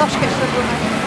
Sabes que é esta dona